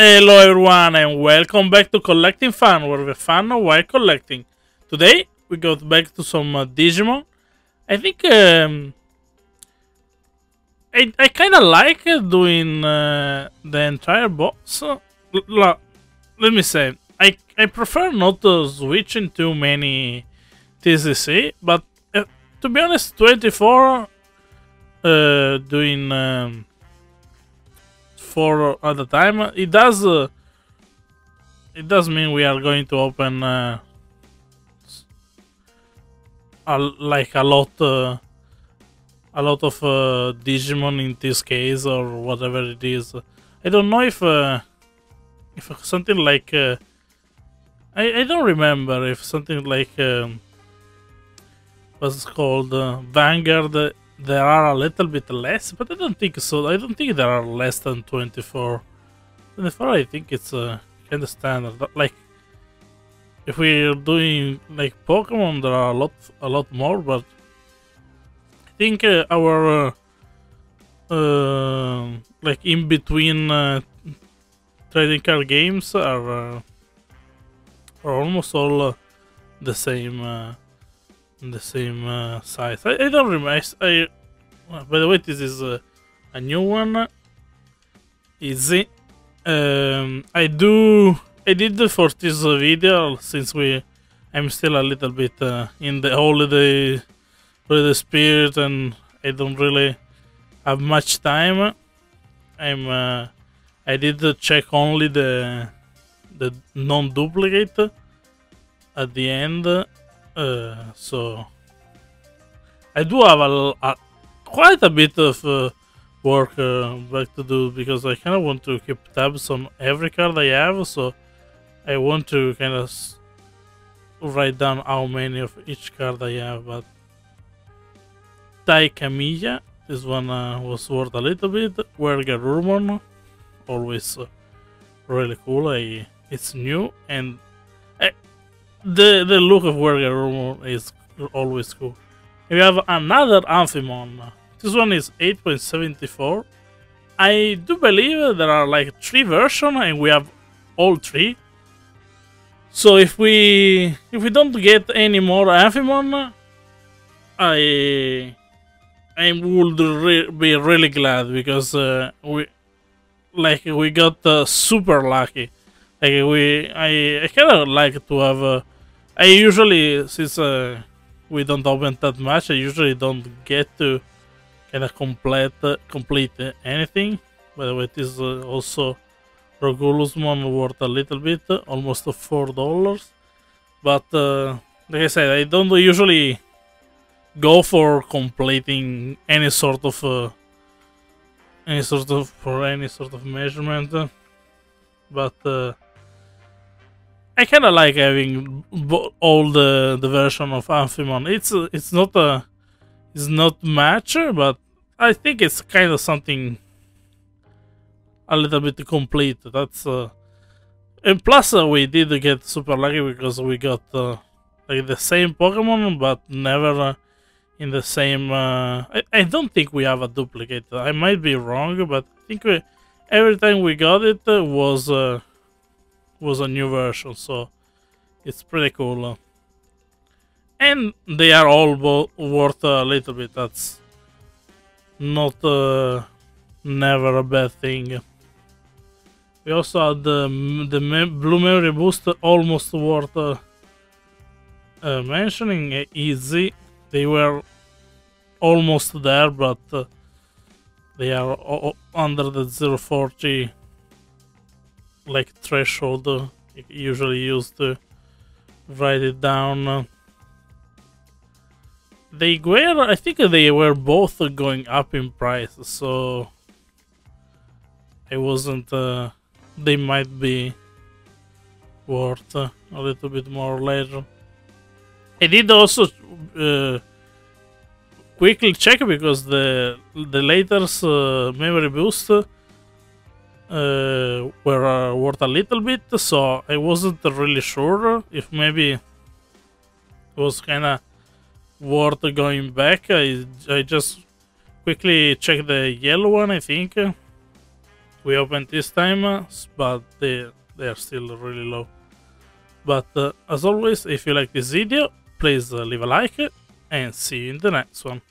Hello everyone and welcome back to Collecting Fun, where the fun of while collecting. Today we go back to some uh, Digimon. I think um, I, I kind of like uh, doing uh, the entire box. Uh, let me say, I, I prefer not to switch in too many TCG, but uh, to be honest, 24 uh, doing... Um, four at a time. It does. Uh, it does mean we are going to open uh, a, like a lot, uh, a lot of uh, Digimon in this case or whatever it is. I don't know if uh, if something like uh, I I don't remember if something like um, what's called Vanguard there are a little bit less, but I don't think so. I don't think there are less than 24. 24, I think it's uh, kind of standard. Like, if we're doing like Pokemon, there are a lot, a lot more, but I think uh, our uh, uh, like in between uh, trading card games are uh, are almost all the same. The same uh, size. I, I, don't remember. I, I, by the way, this is a new one. Easy. Um, I do. I did for this video since we. I'm still a little bit uh, in the holiday, holiday spirit, and I don't really have much time. I'm. Uh, I did check only the the non-duplicate at the end uh, so I do have a, a, quite a bit of uh, work uh, back to do because I kind of want to keep tabs on every card I have. So I want to kind of write down how many of each card I have. But Tai Kamiya, this one uh, was worth a little bit. WarGreymon, always uh, really cool. I, it's new and the the look of Werger is always cool. We have another Amphimon. This one is 8.74. I do believe there are like three versions and we have all three. So if we if we don't get any more Amphimon, I I would re be really glad because uh, we like we got uh, super lucky. Like we, I, I kind of like to have. Uh, I usually, since uh, we don't open that much, I usually don't get to kind of complete uh, complete anything. By the way, this is uh, also Regulusmon worth a little bit, almost four dollars. But uh, like I said, I don't usually go for completing any sort of uh, any sort of for any sort of measurement. But uh, I kind of like having all the the version of Amphimon. It's it's not a it's not much, but I think it's kind of something a little bit complete. That's uh, and plus uh, we did get super lucky because we got uh, like the same Pokemon, but never uh, in the same. Uh, I I don't think we have a duplicate. I might be wrong, but I think we every time we got it uh, was. Uh, was a new version, so it's pretty cool. And they are all worth a little bit. That's not uh, never a bad thing. We also had the, the Blue Memory Boost almost worth uh, uh, mentioning. Easy. They were almost there, but uh, they are under the 040 like threshold uh, usually used to write it down. They were, I think they were both going up in price, so it wasn't, uh, they might be worth a little bit more later. I did also uh, quickly check because the the latest uh, memory boost uh, were uh, worth a little bit, so I wasn't really sure if maybe it was kind of worth going back. I, I just quickly checked the yellow one, I think, we opened this time, but they they are still really low. But uh, as always, if you like this video, please uh, leave a like and see you in the next one.